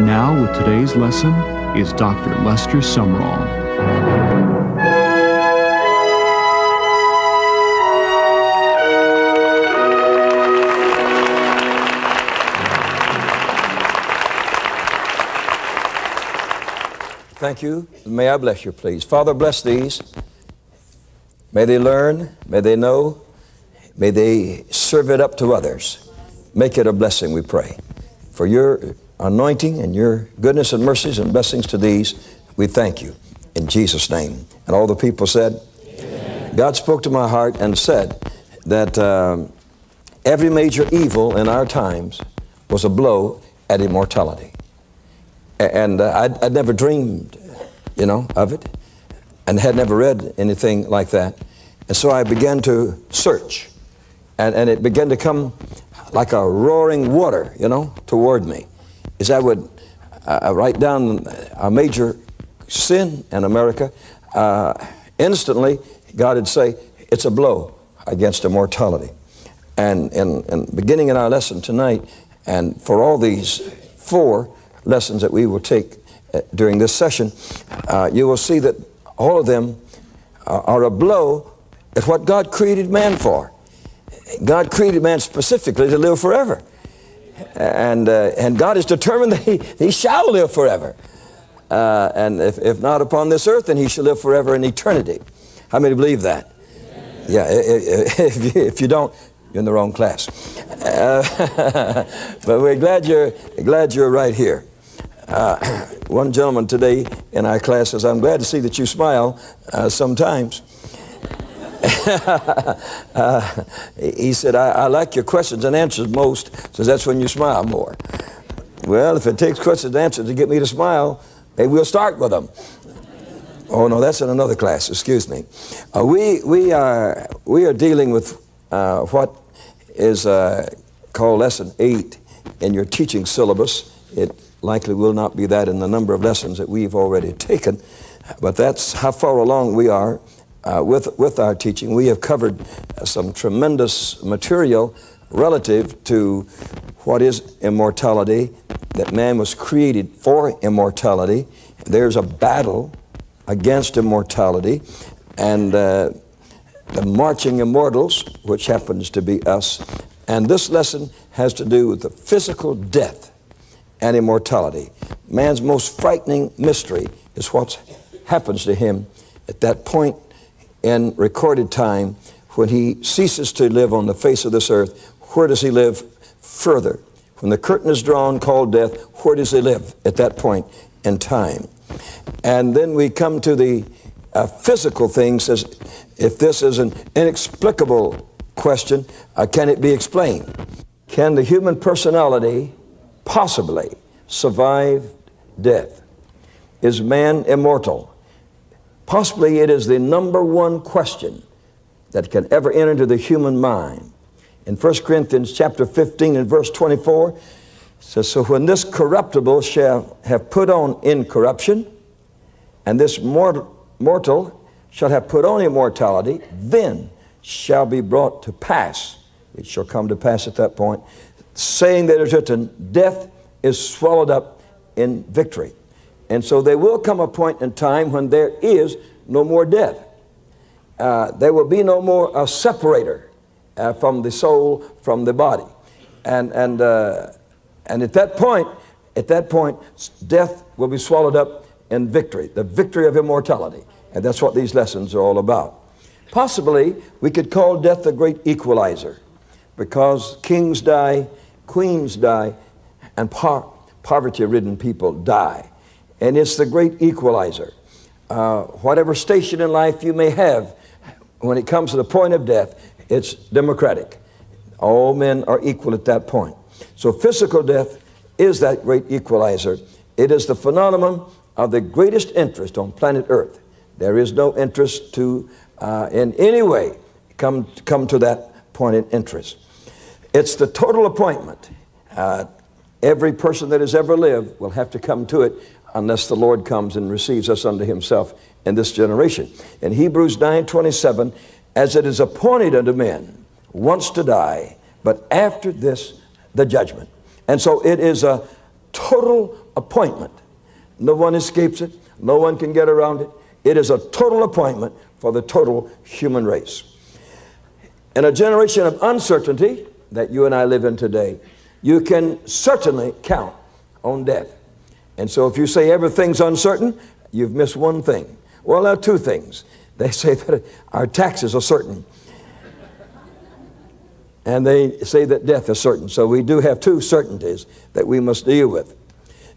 Now, with today's lesson, is Dr. Lester Sumrall. Thank you. May I bless you, please. Father, bless these. May they learn, may they know, may they serve it up to others. Make it a blessing, we pray. For your anointing and your goodness and mercies and blessings to these, we thank you. In Jesus' name. And all the people said, Amen. God spoke to my heart and said that um, every major evil in our times was a blow at immortality. And uh, I'd, I'd never dreamed, you know, of it and had never read anything like that. And so I began to search. And, and it began to come like a roaring water, you know, toward me. As I would uh, write down a major sin in America, uh, instantly God would say, it's a blow against immortality. And in, beginning in our lesson tonight, and for all these four lessons that we will take uh, during this session, uh, you will see that all of them are a blow at what God created man for. God created man specifically to live forever. And, uh, and God is determined that he, he shall live forever. Uh, and if, if not upon this earth, then he shall live forever in eternity. How many believe that? Yeah, if you, if you don't, you're in the wrong class. Uh, but we're glad you're, glad you're right here. Uh, one gentleman today in our class says, I'm glad to see that you smile uh, sometimes. Uh, he said, I, I, like your questions and answers most, because that's when you smile more. Well, if it takes questions and answers to get me to smile, maybe we'll start with them. Oh, no, that's in another class, excuse me. Uh, we, we, are, we are dealing with uh, what is uh, called Lesson 8 in your teaching syllabus. It likely will not be that in the number of lessons that we've already taken, but that's how far along we are uh, with, with our teaching. We have covered some tremendous material relative to what is immortality, that man was created for immortality. There's a battle against immortality, and uh, the marching immortals, which happens to be us. And this lesson has to do with the physical death and immortality. Man's most frightening mystery is what happens to him at that point in recorded time when he ceases to live on the face of this earth. Where does he live further? When the curtain is drawn, called death, where does he live at that point in time? And then we come to the uh, physical things if this is an inexplicable question, uh, can it be explained? Can the human personality possibly survive death? Is man immortal? Possibly it is the number one question that can ever enter into the human mind. In 1 Corinthians chapter 15 and verse 24, says, So when this corruptible shall have put on incorruption, and this mortal, shall have put on immortality, then shall be brought to pass. It shall come to pass at that point saying that it's written, death is swallowed up in victory. And so there will come a point in time when there is no more death. Uh, there will be no more a separator uh, from the soul from the body. And, and, uh, and at that point, at that point, death will be swallowed up in victory, the victory of immortality. And that's what these lessons are all about. Possibly, we could call death the great equalizer because kings die, queens die, and par- poverty ridden people die. And it's the great equalizer. Uh, whatever station in life you may have, when it comes to the point of death, it's democratic. All men are equal at that point. So physical death is that great equalizer. It is the phenomenon of the greatest interest on planet Earth. There is no interest to, uh, in any way, come, come to that point in interest. It's the total appointment. Uh, every person that has ever lived will have to come to it unless the Lord comes and receives us unto himself in this generation. In Hebrews 9 27, as it is appointed unto men once to die, but after this, the judgment. And so it is a total appointment. No one escapes it. No one can get around it. It is a total appointment for the total human race. In a generation of uncertainty that you and I live in today, you can certainly count on death. And so if you say everything's uncertain, you've missed one thing. Well, there are two things. They say that our taxes are certain. And they say that death is certain. So we do have two certainties that we must deal with.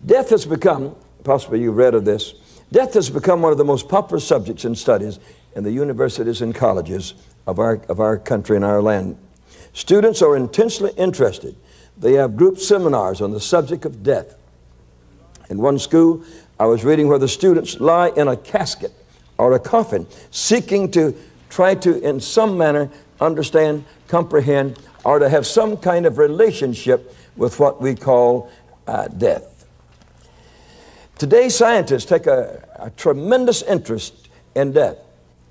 Death has become, possibly you've read of this, death has become one of the most popular subjects in studies in the universities and colleges of our, of our country and our land. Students are intensely interested. They have group seminars on the subject of death. In one school, I was reading where the students lie in a casket or a coffin, seeking to try to, in some manner, understand, comprehend, or to have some kind of relationship with what we call uh, death. Today, scientists take a, a tremendous interest in death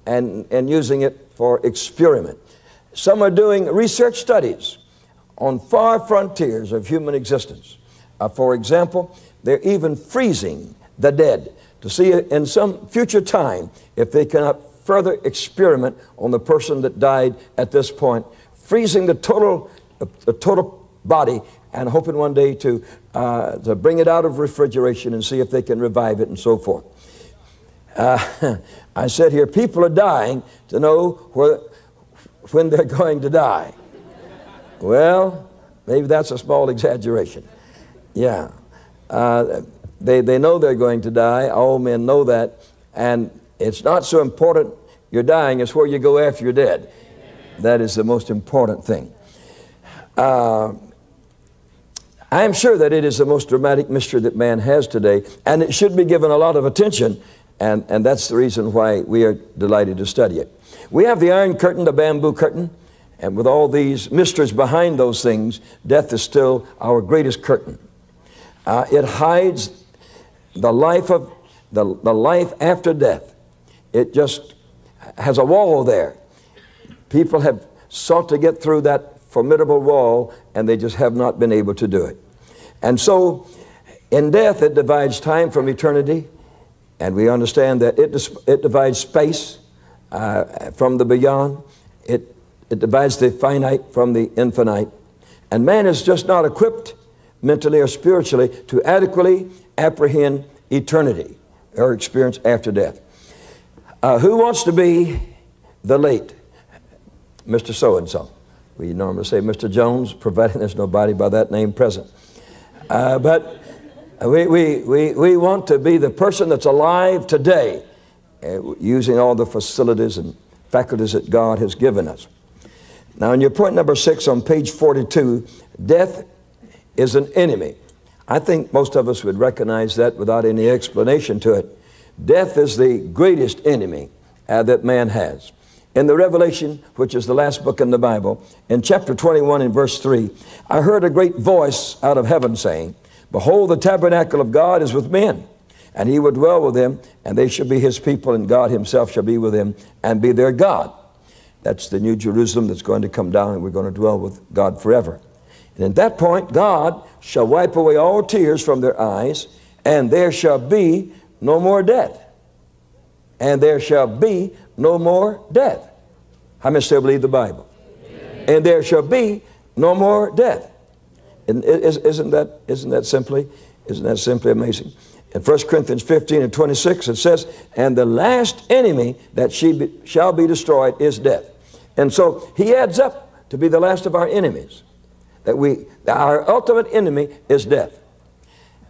and, and using it for experiment. Some are doing research studies on far frontiers of human existence. Uh, for example, they're even freezing the dead to see in some future time if they cannot further experiment on the person that died at this point, freezing the total, the total body and hoping one day to, uh, to bring it out of refrigeration and see if they can revive it and so forth. Uh, I said here, people are dying to know where, when they're going to die. Well, maybe that's a small exaggeration. Yeah. Uh, they, they know they're going to die. All men know that. And it's not so important you're dying, it's where you go after you're dead. That is the most important thing. Uh, I am sure that it is the most dramatic mystery that man has today, and it should be given a lot of attention, and, and that's the reason why we are delighted to study it. We have the iron curtain, the bamboo curtain, and with all these mysteries behind those things, death is still our greatest curtain. Uh, it hides the life of the, the life after death. It just has a wall there. People have sought to get through that formidable wall and they just have not been able to do it. And so in death it divides time from eternity and we understand that it, it divides space uh, from the beyond. It, it divides the finite from the infinite. And man is just not equipped mentally or spiritually to adequately apprehend eternity or experience after death. Uh, who wants to be the late Mr. So and so? We normally say Mr. Jones, providing there's nobody by that name present. Uh, but we, we, we, we want to be the person that's alive today, uh, using all the facilities and faculties that God has given us. Now, in your point number six on page 42, death is an enemy. I think most of us would recognize that without any explanation to it. Death is the greatest enemy uh, that man has. In the Revelation, which is the last book in the Bible, in chapter 21 and verse 3, I heard a great voice out of heaven saying, Behold, the tabernacle of God is with men, and he will dwell with them, and they shall be his people, and God himself shall be with them and be their God. That's the new Jerusalem that's going to come down, and we're going to dwell with God forever. And at that point, God shall wipe away all tears from their eyes, and there shall be no more death. And there shall be no more death. How many still believe the Bible? Amen. And there shall be no more death. And isn't that, isn't that simply, isn't that simply amazing? In 1 Corinthians 15 and 26, it says, And the last enemy that she be, shall be destroyed is death. And so he adds up to be the last of our enemies that we, our ultimate enemy is death.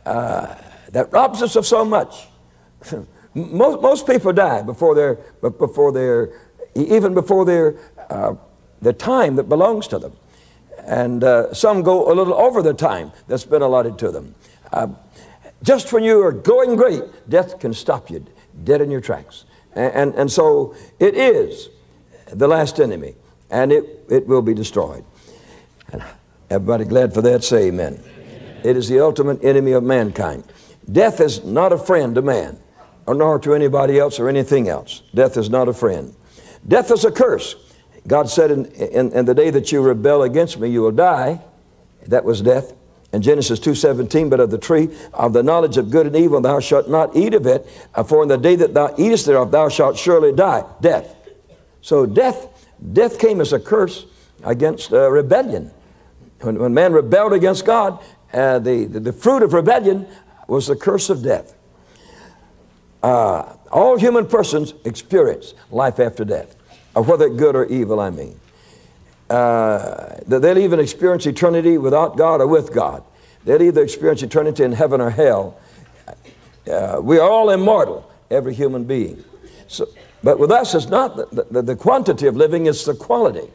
Uh, that robs us of so much. most, most people die before their, before their, even before their, uh, the time that belongs to them. And uh, some go a little over the time that's been allotted to them. Uh, just when you are going great, death can stop you dead in your tracks. And, and, and so it is the last enemy, and it, it will be destroyed. Everybody glad for that? Say amen. amen. It is the ultimate enemy of mankind. Death is not a friend to man, nor to anybody else or anything else. Death is not a friend. Death is a curse. God said, in, in, in the day that you rebel against me, you will die. That was death. in Genesis 2.17, but of the tree of the knowledge of good and evil, thou shalt not eat of it, uh, for in the day that thou eatest thereof, thou shalt surely die. Death. So death, death came as a curse against uh, rebellion. When, when man rebelled against God, uh, the, the, the, fruit of rebellion was the curse of death. Uh, all human persons experience life after death, or whether good or evil, I mean. Uh, they'll even experience eternity without God or with God. They'll either experience eternity in heaven or hell. Uh, we are all immortal, every human being. So, but with us, it's not the, the, the quantity of living, it's the quality.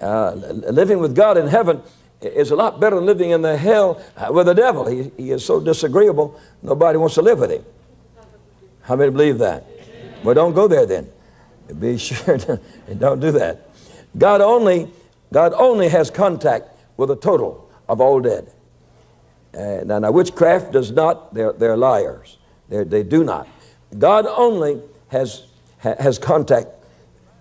Uh, living with God in heaven is a lot better than living in the hell with the devil. He, he is so disagreeable, nobody wants to live with him. How many believe that? Well, don't go there then. Be sure to, don't do that. God only, God only has contact with a total of all dead. Uh, now, now, witchcraft does not, they're, they're liars. They're, they do not. God only has, ha, has contact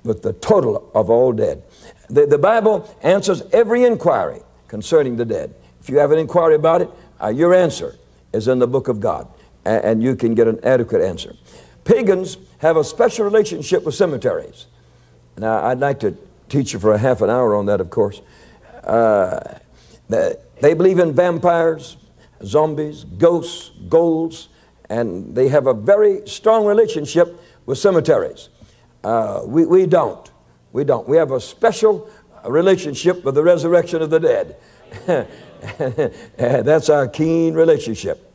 with the total of all dead. The, the Bible answers every inquiry concerning the dead. If you have an inquiry about it, uh, your answer is in the book of God, and, and you can get an adequate answer. Pagans have a special relationship with cemeteries. Now, I'd like to teach you for a half an hour on that, of course. Uh, they believe in vampires, zombies, ghosts, ghouls, and they have a very strong relationship with cemeteries. Uh, we, we don't. We don't. We have a special relationship with the resurrection of the dead. That's our keen relationship.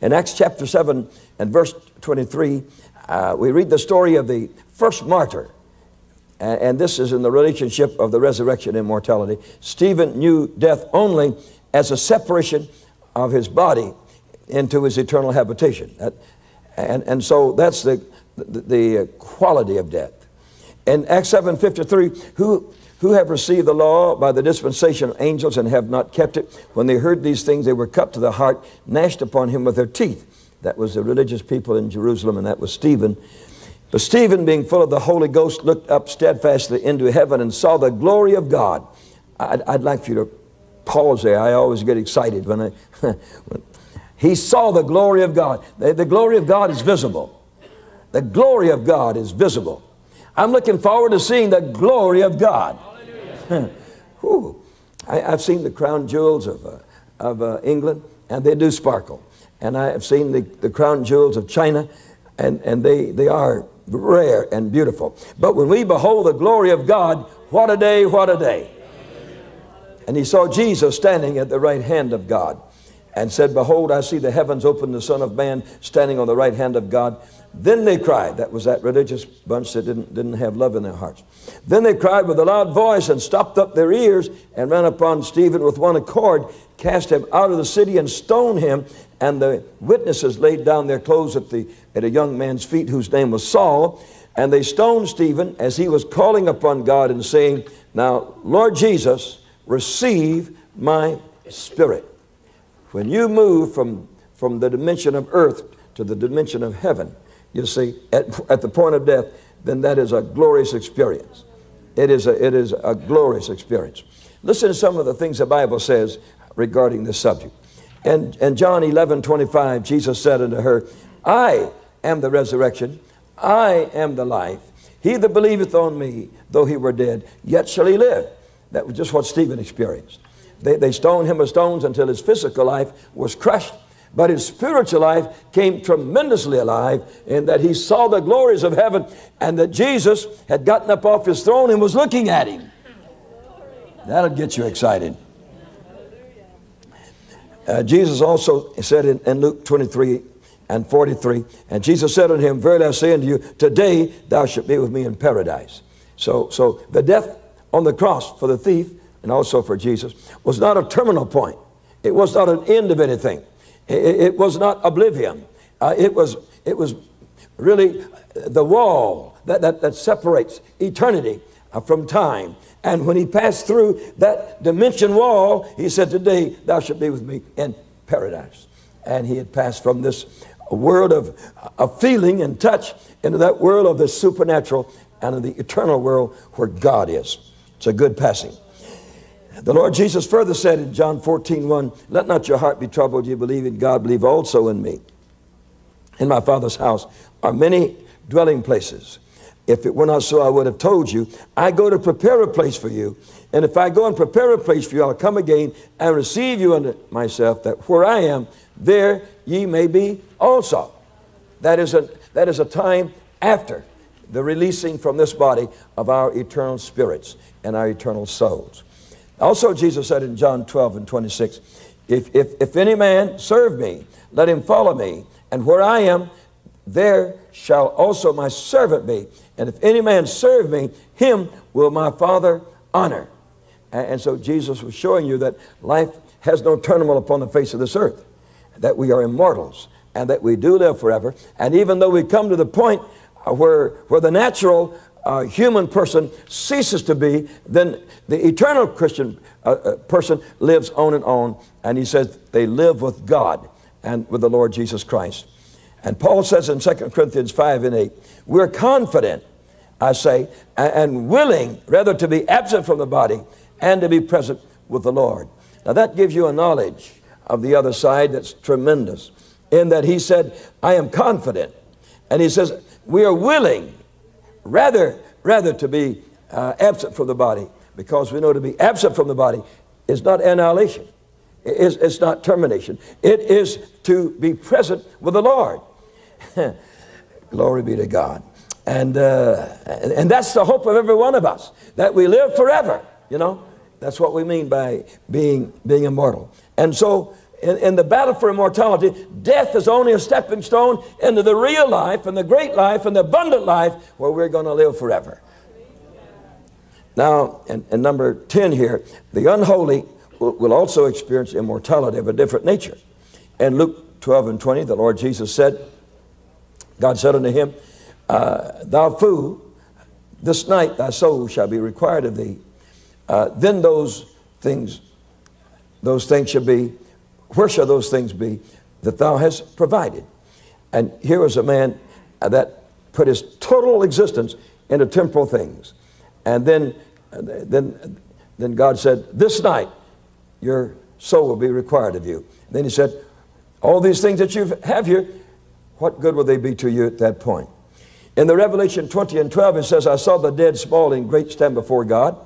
In Acts chapter 7 and verse 23, uh, we read the story of the first martyr. And, and this is in the relationship of the resurrection and immortality. Stephen knew death only as a separation of his body into his eternal habitation. That, and, and so that's the, the, the quality of death. In Acts 7.53, who, who have received the law by the dispensation of angels and have not kept it, when they heard these things, they were cut to the heart, gnashed upon him with their teeth. That was the religious people in Jerusalem, and that was Stephen. But Stephen, being full of the Holy Ghost, looked up steadfastly into heaven and saw the glory of God. I'd, I'd like for you to pause there. I always get excited when I. when he saw the glory of God. The, the glory of God is visible. The glory of God is visible. I'm looking forward to seeing the glory of God. I, have seen the crown jewels of, uh, of uh, England, and they do sparkle. And I have seen the, the crown jewels of China, and, and they, they are rare and beautiful. But when we behold the glory of God, what a day, what a day. And he saw Jesus standing at the right hand of God and said, Behold, I see the heavens open, the Son of Man standing on the right hand of God. Then they cried. That was that religious bunch that didn't, didn't have love in their hearts. Then they cried with a loud voice and stopped up their ears and ran upon Stephen with one accord, cast him out of the city and stoned him. And the witnesses laid down their clothes at, the, at a young man's feet whose name was Saul. And they stoned Stephen as he was calling upon God and saying, Now, Lord Jesus, receive my spirit. When you move from, from the dimension of earth to the dimension of heaven, you see, at, at the point of death, then that is a glorious experience. It is a, it is a glorious experience. Listen to some of the things the Bible says regarding this subject. And in John 11 25, Jesus said unto her, I am the resurrection, I am the life. He that believeth on me, though he were dead, yet shall he live. That was just what Stephen experienced. They, they stoned him with stones until his physical life was crushed. But his spiritual life came tremendously alive in that he saw the glories of heaven and that Jesus had gotten up off his throne and was looking at him. That'll get you excited. Uh, Jesus also said in, in Luke 23 and 43, and Jesus said unto him, Verily I say unto you, today thou shalt be with me in paradise. So, so the death on the cross for the thief and also for Jesus, was not a terminal point. It was not an end of anything. It, it was not oblivion. Uh, it, was, it was really the wall that, that, that separates eternity uh, from time. And when he passed through that dimension wall, he said, Today thou shalt be with me in paradise. And he had passed from this world of, of feeling and touch into that world of the supernatural and of the eternal world where God is. It's a good passing. The Lord Jesus further said in John 14, 1, Let not your heart be troubled. You believe in God, believe also in me. In my Father's house are many dwelling places. If it were not so, I would have told you. I go to prepare a place for you. And if I go and prepare a place for you, I'll come again and receive you unto myself, that where I am, there ye may be also. That is a, that is a time after the releasing from this body of our eternal spirits and our eternal souls. Also, Jesus said in John 12 and 26, if, if, if any man serve me, let him follow me, and where I am, there shall also my servant be. And if any man serve me, him will my Father honor. And, so Jesus was showing you that life has no terminal upon the face of this earth, that we are immortals, and that we do live forever. And even though we come to the point uh, where, where the natural uh, human person ceases to be, then the eternal Christian uh, uh, person lives on and on. And he says they live with God and with the Lord Jesus Christ. And Paul says in 2 Corinthians 5 and 8, we're confident, I say, and, and willing rather to be absent from the body and to be present with the Lord. Now that gives you a knowledge of the other side that's tremendous. In that he said, I am confident. And he says, we are willing rather, rather to be uh, absent from the body because we know to be absent from the body is not annihilation. It's, it's not termination. It is to be present with the Lord. Glory be to God. And, uh, and that's the hope of every one of us, that we live forever, you know. That's what we mean by being, being immortal. And so in, in, the battle for immortality, death is only a stepping stone into the real life and the great life and the abundant life where we're going to live forever. Now, in, in number 10 here, the unholy will, will also experience immortality of a different nature. In Luke 12 and 20, the Lord Jesus said, God said unto him, uh, Thou fool, this night thy soul shall be required of thee. Uh, then those things, those things shall be where shall those things be that thou hast provided? And here was a man uh, that put his total existence into temporal things. And then, uh, then, then God said, This night your soul will be required of you. Then he said, All these things that you have here, what good will they be to you at that point? In the Revelation 20 and 12, it says, I saw the dead, small and great, stand before God.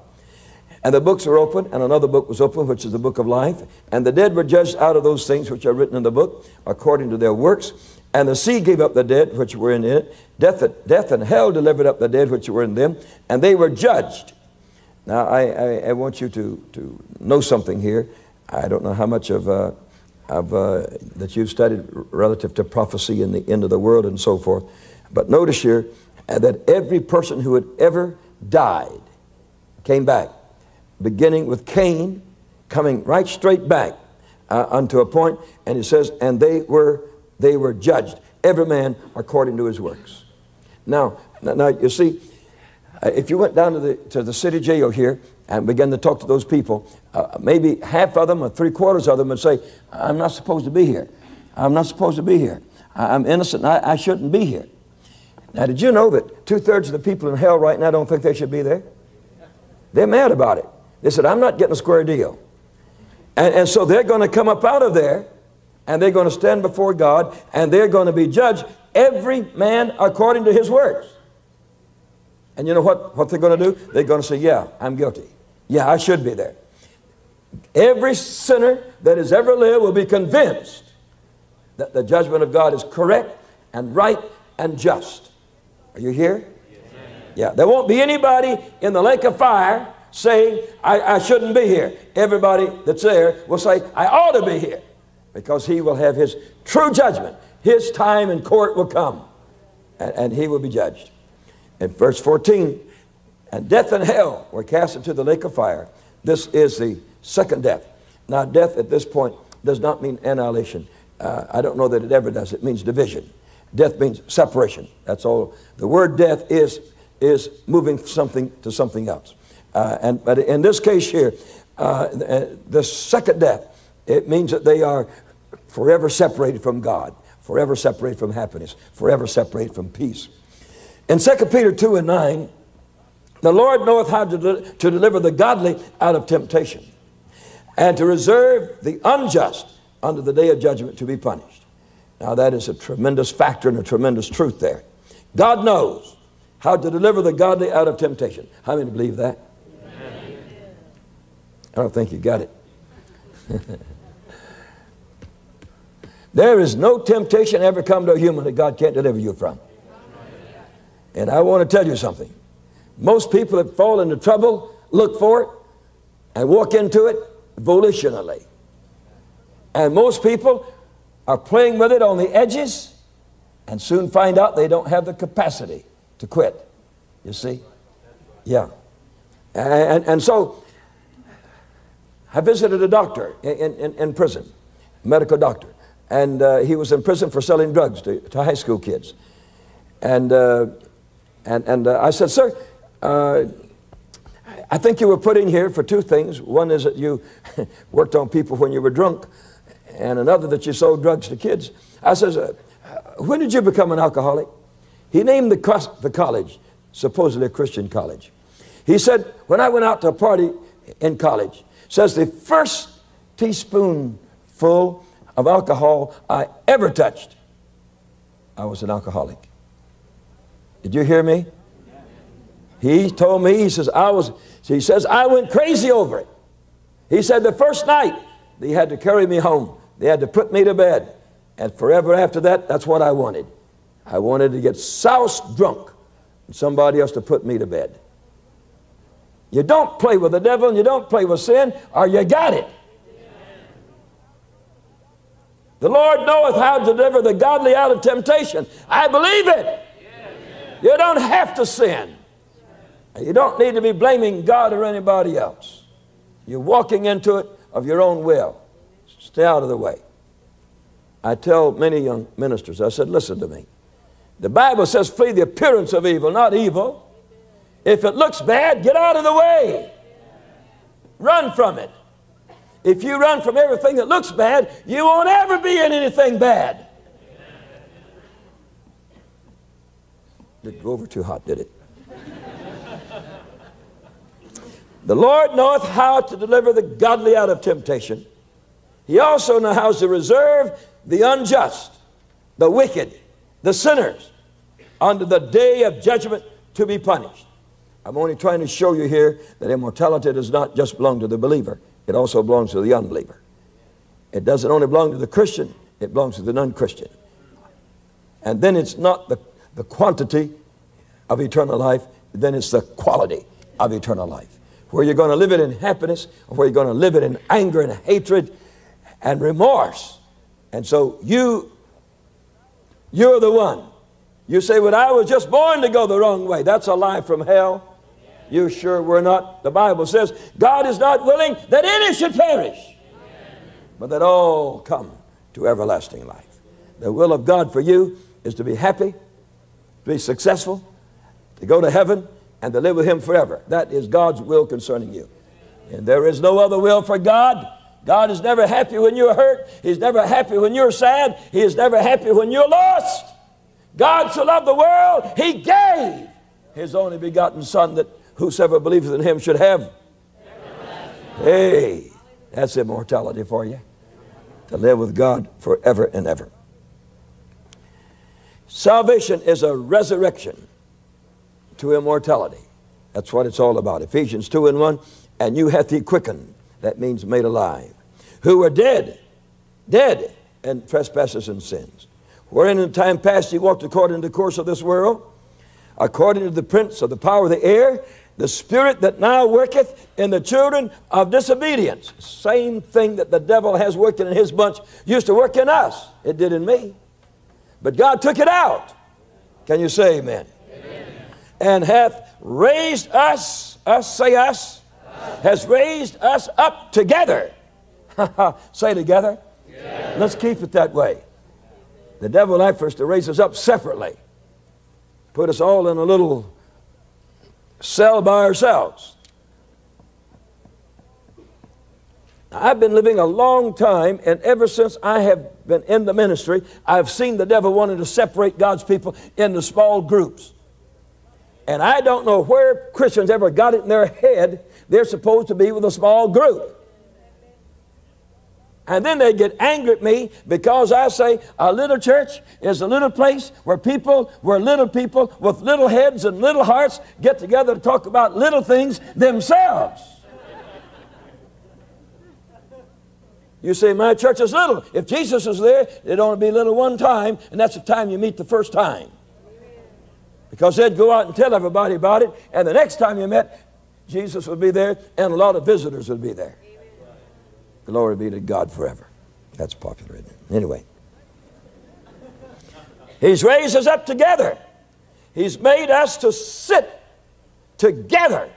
And the books were open, and another book was open, which is the book of life. And the dead were judged out of those things which are written in the book, according to their works. And the sea gave up the dead which were in it. Death, death and hell delivered up the dead which were in them, and they were judged. Now, I, I, I want you to, to know something here. I don't know how much of, uh, of uh, that you've studied relative to prophecy and the end of the world and so forth. But notice here uh, that every person who had ever died came back beginning with Cain, coming right straight back uh, unto a point, and it says, and they were they were judged, every man according to his works. Now, now you see, uh, if you went down to the to the city jail here and began to talk to those people, uh, maybe half of them or three quarters of them would say, "I'm not supposed to be here. I'm not supposed to be here. I'm innocent. I, I shouldn't be here." Now, did you know that two thirds of the people in hell right now don't think they should be there? They're mad about it. They said, I'm not getting a square deal. And, and so they're going to come up out of there and they're going to stand before God and they're going to be judged, every man according to his works. And you know what, what they're going to do? They're going to say, Yeah, I'm guilty. Yeah, I should be there. Every sinner that has ever lived will be convinced that the judgment of God is correct and right and just. Are you here? Yeah, there won't be anybody in the lake of fire saying, I, I shouldn't be here. Everybody that's there will say, I ought to be here because he will have his true judgment. His time in court will come and, and he will be judged. In verse 14, and death and hell were cast into the lake of fire. This is the second death. Now, death at this point does not mean annihilation. Uh, I don't know that it ever does. It means division. Death means separation. That's all. The word death is, is moving something to something else. Uh, and, but in this case here, uh, the second death, it means that they are forever separated from God, forever separated from happiness, forever separated from peace. In 2 Peter 2 and 9, the Lord knoweth how to, to deliver the godly out of temptation. and to reserve the unjust under the day of judgment to be punished. Now, that is a tremendous factor and a tremendous truth there. God knows how to deliver the godly out of temptation. How many believe that? I don't think you got it. there is no temptation ever come to a human that God can't deliver you from. And I want to tell you something. Most people that fall into trouble look for it and walk into it volitionally. And most people are playing with it on the edges and soon find out they don't have the capacity to quit. You see? Yeah. And, and so I visited a doctor in, in, in prison, medical doctor. And uh, he was in prison for selling drugs to, to high school kids. And, uh, and, and uh, I said, Sir, uh, I think you were put in here for two things. One is that you worked on people when you were drunk, and another that you sold drugs to kids. I says, uh, when did you become an alcoholic? He named the, the college, supposedly a Christian college. He said, when I went out to a party in college, says the first teaspoonful of alcohol I ever touched, I was an alcoholic. Did you hear me? He told me, he says, I was, he says, I went crazy over it. He said, the first night, they had to carry me home. They had to put me to bed. And forever after that, that's what I wanted. I wanted to get soused drunk and somebody else to put me to bed. You don't play with the devil and you don't play with sin, or you got it. The Lord knoweth how to deliver the godly out of temptation. I believe it. You don't have to sin. You don't need to be blaming God or anybody else. You're walking into it of your own will. Stay out of the way. I tell many young ministers, I said, listen to me. The Bible says, flee the appearance of evil, not evil. If it looks bad, get out of the way. Run from it. If you run from everything that looks bad, you won't ever be in anything bad. Didn't go over too hot, did it? The Lord knoweth how to deliver the godly out of temptation. He also knows how to reserve the unjust, the wicked, the sinners unto the day of judgment to be punished. I'm only trying to show you here that immortality does not just belong to the believer, it also belongs to the unbeliever. It doesn't only belong to the Christian, it belongs to the non Christian. And then it's not the, the quantity of eternal life, then it's the quality of eternal life where you're going to live it in happiness or where you're going to live it in anger and hatred and remorse. And so you, you're the one. You say, well, I was just born to go the wrong way. That's a lie from hell. You sure were not. The Bible says, God is not willing that any should perish, but that all come to everlasting life. The will of God for you is to be happy, to be successful, to go to heaven, and to live with Him forever. That is God's will concerning you. And there is no other will for God. God is never happy when you're hurt. He's never happy when you're sad. He is never happy when you're lost. God so loved the world, He gave His only begotten Son that whosoever believeth in Him should have. Hey, that's immortality for you. To live with God forever and ever. Salvation is a resurrection to immortality. That's what it's all about. Ephesians 2 and 1. And you hath he quickened. That means made alive. Who were dead, dead in trespasses and sins. Wherein in time past ye walked according to the course of this world, according to the prince of the power of the air, the spirit that now worketh in the children of disobedience. Same thing that the devil has worked in his bunch used to work in us. It did in me. But God took it out. Can you say amen? and hath raised us, us say us, has raised us up together. say together. Yeah. Let's keep it that way. The devil offers to raise us up separately, put us all in a little cell by ourselves. I've been living a long time, and ever since I have been in the ministry, I've seen the devil wanting to separate God's people into small groups. And I don't know where Christians ever got it in their head they're supposed to be with a small group. And then they get angry at me because I say a little church is a little place where people, where little people with little heads and little hearts get together to talk about little things themselves. You say, My church is little. If Jesus is there, it'd only be little one time, and that's the time you meet the first time. Because they'd go out and tell everybody about it, and the next time you met, Jesus would be there, and a lot of visitors would be there. Glory be to God forever. That's popular, isn't it? Anyway. He's raised us up together. He's made us to sit together.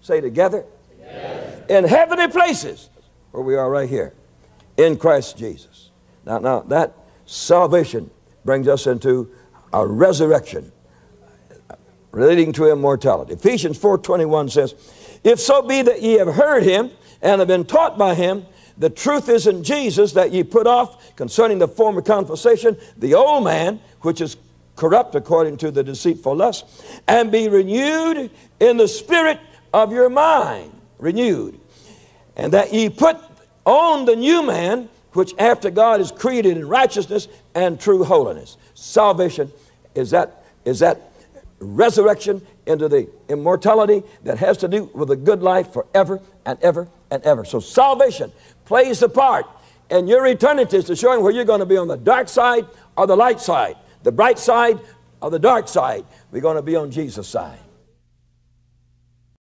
Say together. together. In heavenly places, where we are right here, in Christ Jesus. Now, now that salvation brings us into a resurrection relating to immortality. Ephesians 4:21 says, "If so be that ye have heard him and have been taught by him. The truth is in Jesus that ye put off concerning the former conversation the old man, which is corrupt according to the deceitful lust, and be renewed in the spirit of your mind. Renewed. And that ye put on the new man, which after God is created in righteousness and true holiness. Salvation is that, is that resurrection into the immortality that has to do with a good life forever and ever and ever. So salvation plays a part in your eternity to showing where you're going to be on the dark side or the light side, the bright side or the dark side. We're going to be on Jesus' side.